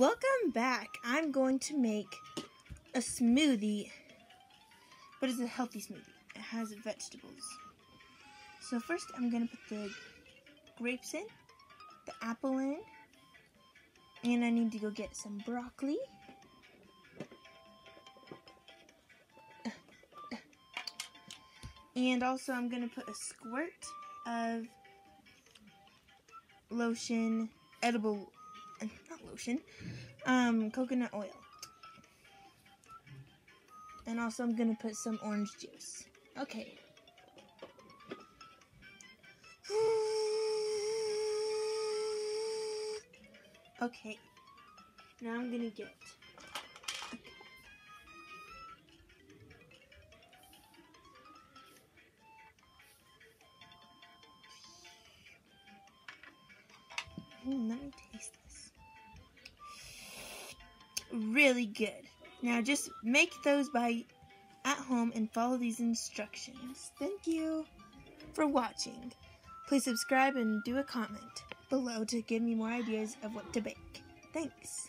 Welcome back. I'm going to make a smoothie, but it's a healthy smoothie. It has vegetables. So first I'm going to put the grapes in, the apple in, and I need to go get some broccoli. And also I'm going to put a squirt of lotion, edible, lotion, um, coconut oil. And also I'm going to put some orange juice. Okay. Okay. Now I'm going to get let me taste this. Really good. Now just make those by at home and follow these instructions. Thank you for watching. Please subscribe and do a comment below to give me more ideas of what to bake. Thanks.